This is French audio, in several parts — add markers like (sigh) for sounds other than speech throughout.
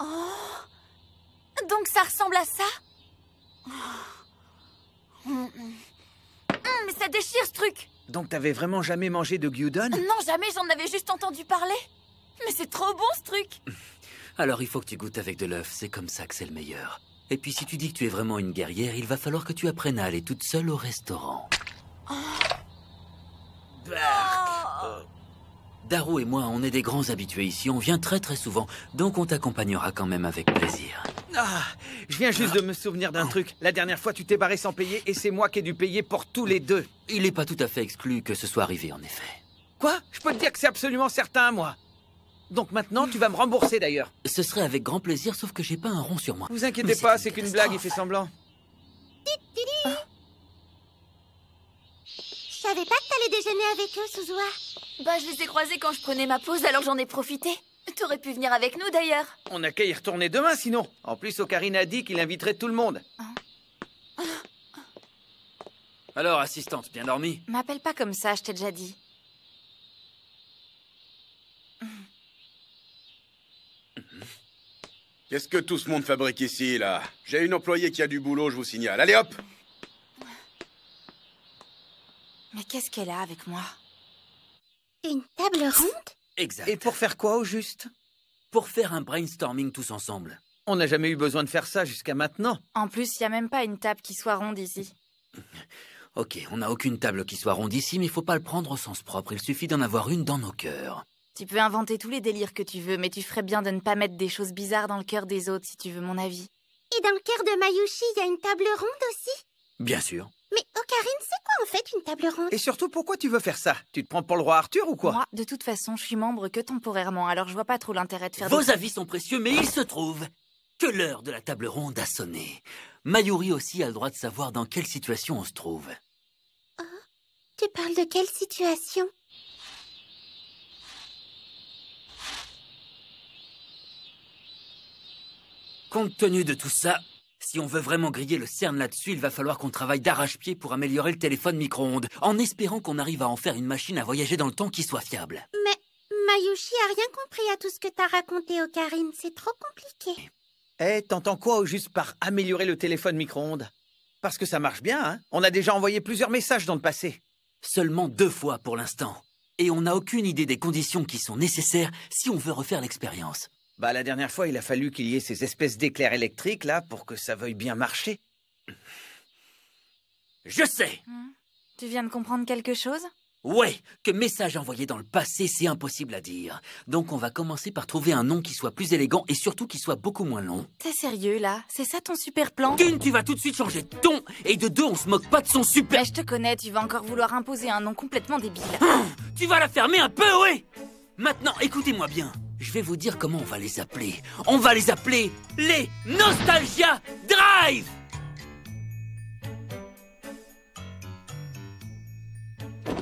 Oh Donc ça ressemble à ça Oh. Hum, hum. Hum, Mais ça déchire ce truc Donc t'avais vraiment jamais mangé de gyudon? Non, jamais, j'en avais juste entendu parler Mais c'est trop bon ce truc (laughs) Alors il faut que tu goûtes avec de l'œuf, c'est comme ça que c'est le meilleur. Et puis si tu dis que tu es vraiment une guerrière, il va falloir que tu apprennes à aller toute seule au restaurant. Darou et moi, on est des grands habitués ici, on vient très très souvent, donc on t'accompagnera quand même avec plaisir. Ah, je viens juste de me souvenir d'un truc. La dernière fois, tu t'es barré sans payer et c'est moi qui ai dû payer pour tous les deux. Il n'est pas tout à fait exclu que ce soit arrivé en effet. Quoi? Je peux te dire que c'est absolument certain, moi. Donc maintenant, tu vas me rembourser d'ailleurs. Ce serait avec grand plaisir, sauf que j'ai pas un rond sur moi. Vous Mais inquiétez pas, c'est qu'une blague, il fait semblant. Je savais pas t'allais déjeuner avec eux, Suzua. Bah, je les ai croisés quand je prenais ma pause, alors j'en ai profité. T'aurais pu venir avec nous d'ailleurs. On n'a qu'à y retourner demain sinon. En plus, Ocarine a dit qu'il inviterait tout le monde. Alors, assistante, bien dormi M'appelle pas comme ça, je t'ai déjà dit. Qu'est-ce que tout ce monde fabrique ici, là? J'ai une employée qui a du boulot, je vous signale. Allez hop Mais qu'est-ce qu'elle a avec moi? Une table ronde? Exact. Et pour faire quoi au juste? Pour faire un brainstorming tous ensemble. On n'a jamais eu besoin de faire ça jusqu'à maintenant. En plus, y a même pas une table qui soit ronde ici. (laughs) Ok, on n'a aucune table qui soit ronde ici, mais il faut pas le prendre au sens propre, il suffit d'en avoir une dans nos cœurs. Tu peux inventer tous les délires que tu veux, mais tu ferais bien de ne pas mettre des choses bizarres dans le cœur des autres si tu veux mon avis. Et dans le cœur de Mayushi, il y a une table ronde aussi? Bien sûr. Mais Ocarine, c'est quoi en fait une table ronde? Et surtout, pourquoi tu veux faire ça? Tu te prends pour le roi Arthur ou quoi? Moi, de toute façon, je suis membre que temporairement, alors je vois pas trop l'intérêt de faire Vos des... avis sont précieux, mais il se trouve que l'heure de la table ronde a sonné. Mayuri aussi a le droit de savoir dans quelle situation on se trouve. Tu parles de quelle situation? Compte tenu de tout ça, si on veut vraiment griller le CERN là-dessus, il va falloir qu'on travaille d'arrache-pied pour améliorer le téléphone micro-ondes, en espérant qu'on arrive à en faire une machine à voyager dans le temps qui soit fiable. Mais Mayushi a rien compris à tout ce que t'as raconté, Ocarine. C'est trop compliqué. Eh, t'entends quoi au juste par améliorer le téléphone micro-ondes? Parce que ça marche bien, hein On a déjà envoyé plusieurs messages dans le passé. Seulement deux fois pour l'instant. Et on n'a aucune idée des conditions qui sont nécessaires si on veut refaire l'expérience. Bah, la dernière fois, il a fallu qu'il y ait ces espèces d'éclairs électriques, là, pour que ça veuille bien marcher. Je sais Tu viens de comprendre quelque chose? Ouais, que message envoyé dans le passé, c'est impossible à dire. Donc on va commencer par trouver un nom qui soit plus élégant et surtout qui soit beaucoup moins long. T'es sérieux, là? C'est ça ton super plan? D'une, tu vas tout de suite changer de ton, et de deux, on se moque pas de son super... Mais je te connais, tu vas encore vouloir imposer un nom complètement débile. Tu vas la fermer un peu, ouais Maintenant, écoutez-moi bien. Je vais vous dire comment on va les appeler. On va les appeler les Nostalgia Drive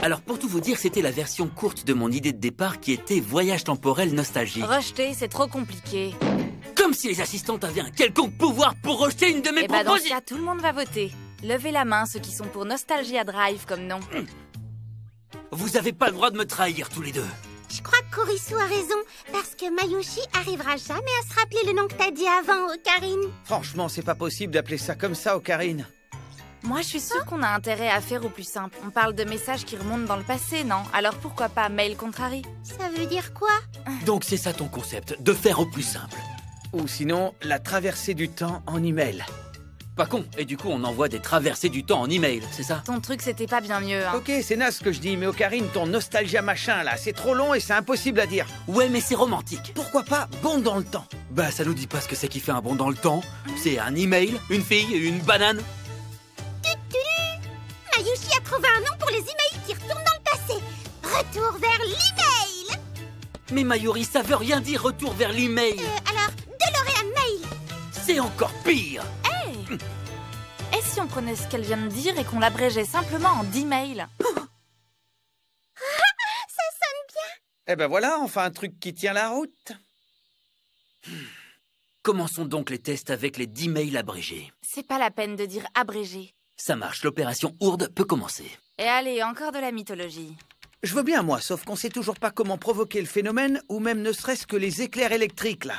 Alors pour tout vous dire, c'était la version courte de mon idée de départ qui était Voyage temporel nostalgie. Rejeter, c'est trop compliqué. Comme si les assistantes avaient un quelconque pouvoir pour rejeter une de mes bah dans ce propositions. cas, tout le monde va voter. Levez la main ceux qui sont pour Nostalgia Drive comme nom. Vous avez pas le droit de me trahir tous les deux. Je crois que Kurisu a raison, parce que Mayushi arrivera jamais à se rappeler le nom que t'as dit avant, Ocarine. Franchement, c'est pas possible d'appeler ça comme ça, Ocarine. Moi, je suis sûre qu'on a intérêt à faire au plus simple. On parle de messages qui remontent dans le passé, non? Alors pourquoi pas mail contrary Ça veut dire quoi? Donc c'est ça ton concept, de faire au plus simple. Ou sinon, la traversée du temps en email. Pas con. Et du coup, on envoie des traversées du temps en email, c'est ça? Ton truc, c'était pas bien mieux, hein. Ok, c'est naze ce que je dis, mais Ocarine, ton nostalgia machin, là, c'est trop long et c'est impossible à dire. Ouais, mais c'est romantique. Pourquoi pas bon dans le temps? Bah, ça nous dit pas ce que c'est qui fait un bond dans le temps. C'est un email, une fille et une banane. Mayushi a trouvé un nom pour les emails qui retournent dans le passé. Retour vers l'email. Mais Mayuri, ça veut rien dire retour vers l'email. Euh, alors, DeLorean Mail. C'est encore pire. Et si on prenait ce qu'elle vient de dire et qu'on l'abrégeait simplement en 10 mails (laughs) Eh ben voilà, enfin un truc qui tient la route. Commençons donc les tests avec les 10 mails abrégés. C'est pas la peine de dire abrégé. Ça marche, l'opération Ourde peut commencer. Et allez, encore de la mythologie. Je veux bien, moi, sauf qu'on sait toujours pas comment provoquer le phénomène, ou même ne serait-ce que les éclairs électriques, là.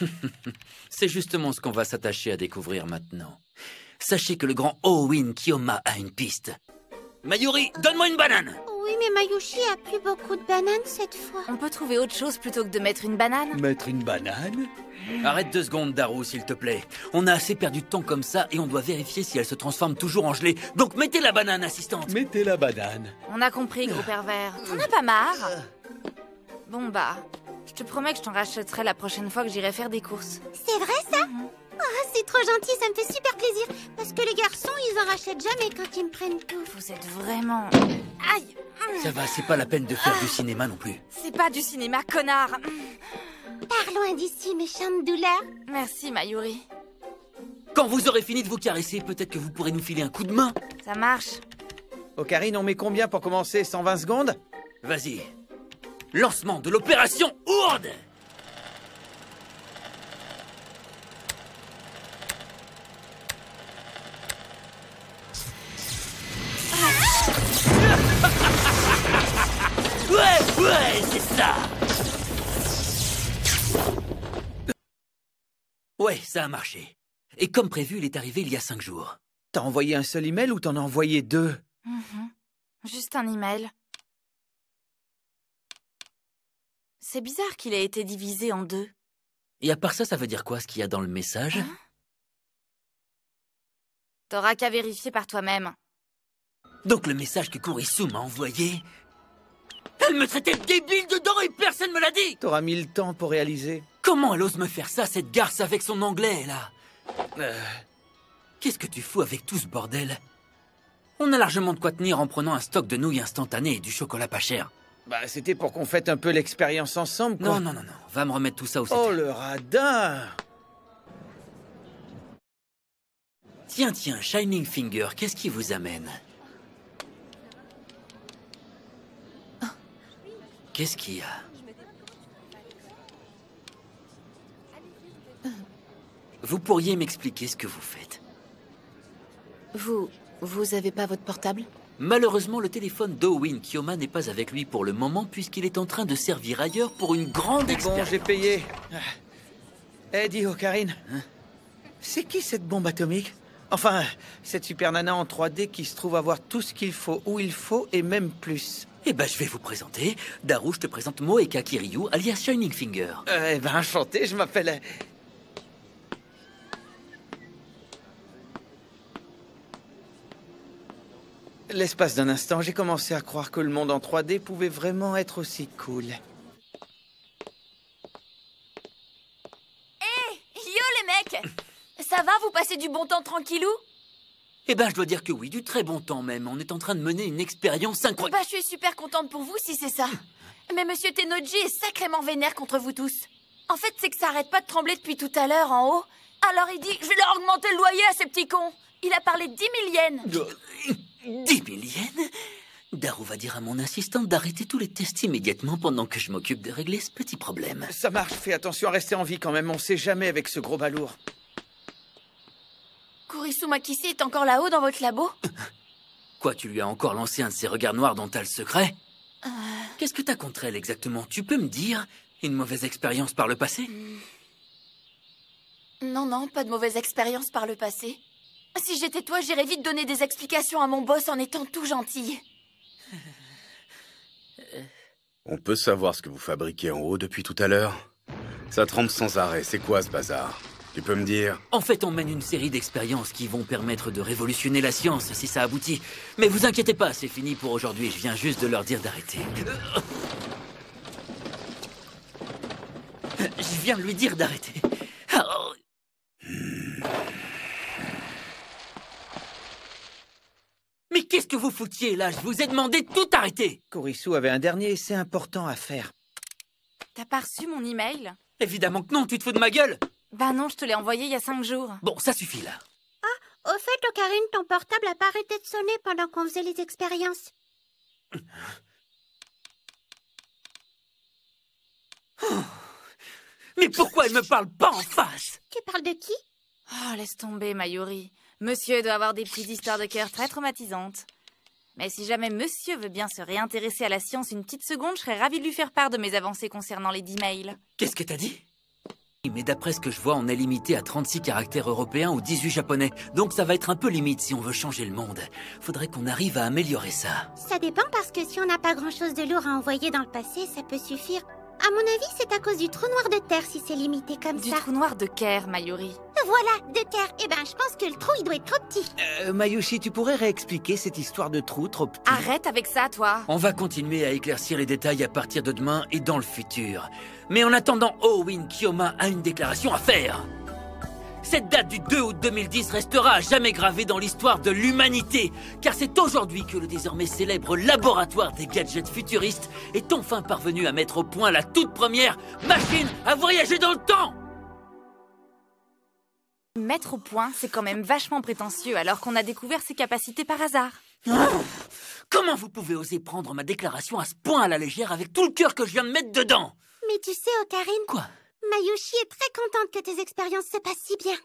(laughs) C'est justement ce qu'on va s'attacher à découvrir maintenant. Sachez que le grand Owen Kiyoma a une piste. Mayuri, donne-moi une banane Oui, mais Mayushi a plus beaucoup de bananes cette fois. On peut trouver autre chose plutôt que de mettre une banane? Mettre une banane? Arrête deux secondes, Daru, s'il te plaît. On a assez perdu de temps comme ça et on doit vérifier si elle se transforme toujours en gelée. Donc mettez la banane, assistante Mettez la banane. On a compris, gros pervers. T'en as pas marre Bon bah, je te promets que je t'en rachèterai la prochaine fois que j'irai faire des courses. C'est vrai ça Oh, c'est trop gentil, ça me fait super plaisir. Parce que les garçons, ils en rachètent jamais quand ils me prennent tout. Vous êtes vraiment... Aïe Ça va, c'est pas la peine de faire du cinéma non plus. C'est pas du cinéma, connard Parlons d'ici, méchante douleur. Merci, Mayuri. Quand vous aurez fini de vous caresser, peut-être que vous pourrez nous filer un coup de main Ça marche. Ocarine, on met combien pour commencer? 120 secondes? Vas-y. Lancement de l'opération Ourde (laughs) Ouais, ouais, c'est ça Ouais, ça a marché. Et comme prévu, il est arrivé il y a cinq jours. T'as envoyé un seul email ou t'en as envoyé deux? Mhm. Juste un email. C'est bizarre qu'il ait été divisé en deux. Et à part ça, ça veut dire quoi ce qu'il y a dans le message? Hein? T'auras qu'à vérifier par toi-même. Donc le message que Kurisu m'a envoyé... Elle me traitait de débile dedans et personne me l'a dit T'auras mis le temps pour réaliser. Comment elle ose me faire ça, cette garce avec son anglais, là? Euh, Qu'est-ce que tu fous avec tout ce bordel? On a largement de quoi tenir en prenant un stock de nouilles instantanées et du chocolat pas cher. Bah, c'était pour qu'on fête un peu l'expérience ensemble, quoi. Non, non, non, non. Va me remettre tout ça au Oh, le radin Tiens, tiens, Shining Finger, qu'est-ce qui vous amène? Qu'est-ce qu'il y a? Vous pourriez m'expliquer ce que vous faites? Vous. Vous avez pas votre portable? Malheureusement, le téléphone d'Owen Kiyoma n'est pas avec lui pour le moment puisqu'il est en train de servir ailleurs pour une grande Bon, expérience. j'ai payé. Ah. Eh, dis, Ocarine, c'est qui cette bombe atomique? Enfin, cette super nana en 3D qui se trouve avoir tout ce qu'il faut, où il faut, et même plus. Eh ben, je vais vous présenter. Daru, je te présente Moeka Kiryu, alias Shining Finger. Euh, eh ben, enchanté, je m'appelle... L'espace d'un instant, j'ai commencé à croire que le monde en 3D pouvait vraiment être aussi cool. Yo les mecs Ça va, vous passez du bon temps tranquillou? Eh ben, je dois dire que oui, du très bon temps même. On est en train de mener une expérience incroyable. Bah je suis super contente pour vous si c'est ça. Mais Monsieur Tenoji est sacrément vénère contre vous tous. En fait, c'est que ça arrête pas de trembler depuis tout à l'heure en haut. Alors il dit, je vais leur augmenter le loyer à ces petits cons. Il a parlé de 10 000 yens. 10 000 yens Daru va dire à mon assistante d'arrêter tous les tests immédiatement pendant que je m'occupe de régler ce petit problème. Ça marche, fais attention à rester en vie quand même, on sait jamais avec ce gros balourd. Kurisu Makisi est encore là-haut dans votre labo? (laughs) Quoi, tu lui as encore lancé un de ces regards noirs dont t'as le secret Qu'est-ce que t'as contre elle exactement? Tu peux me dire? Une mauvaise expérience par le passé? Non, non, pas de mauvaise expérience par le passé. Si j'étais toi, j'irais vite donner des explications à mon boss en étant tout gentil. (laughs) On peut savoir ce que vous fabriquez en haut depuis tout à l'heure? Ça trempe sans arrêt, c'est quoi ce bazar? Tu peux me dire? En fait, on mène une série d'expériences qui vont permettre de révolutionner la science si ça aboutit. Mais vous inquiétez pas, c'est fini pour aujourd'hui. Je viens juste de leur dire d'arrêter. Je viens de lui dire d'arrêter. Oh. Mais qu'est-ce que vous foutiez là Je vous ai demandé de tout arrêter Kurisu avait un dernier essai important à faire. T'as pas reçu mon email? Évidemment que non, tu te fous de ma gueule Bah non, je te l'ai envoyé il y a cinq jours. Bon, ça suffit là. Au fait, Ocarine, ton portable a pas arrêté de sonner pendant qu'on faisait les expériences. Mais pourquoi elle me parle pas en face? Tu parles de qui? Oh, laisse tomber, Mayuri. Monsieur doit avoir des petites histoires de cœur très traumatisantes. Mais si jamais monsieur veut bien se réintéresser à la science une petite seconde, je serais ravie de lui faire part de mes avancées concernant les 10 mails. Qu'est-ce que t'as dit? Mais d'après ce que je vois, on est limité à 36 caractères européens ou 18 japonais. Donc ça va être un peu limite si on veut changer le monde. Faudrait qu'on arrive à améliorer ça. Ça dépend parce que si on n'a pas grand-chose de lourd à envoyer dans le passé, ça peut suffire. À mon avis, c'est à cause du trou noir de terre si c'est limité comme Du ça. trou noir de Caire, Mayuri. Voilà, de terre. Eh ben, je pense que le trou, il doit être trop petit. Euh, Mayushi, tu pourrais réexpliquer cette histoire de trou trop petit Arrête avec ça, toi. On va continuer à éclaircir les détails à partir de demain et dans le futur. Mais en attendant, Owen Kiyoma a une déclaration à faire. Cette date du 2 août 2010 restera à jamais gravée dans l'histoire de l'humanité, car c'est aujourd'hui que le désormais célèbre laboratoire des gadgets futuristes est enfin parvenu à mettre au point la toute première machine à voyager dans le temps Mettre au point, c'est quand même vachement prétentieux alors qu'on a découvert ses capacités par hasard. Comment vous pouvez oser prendre ma déclaration à ce point à la légère avec tout le cœur que je viens de mettre dedans Mais tu sais, Okarine, Quoi? Mayushi est très contente que tes expériences se passent si bien.